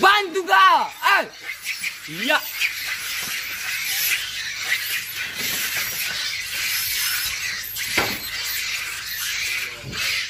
Bantu ga? Eh. Ya. Thank.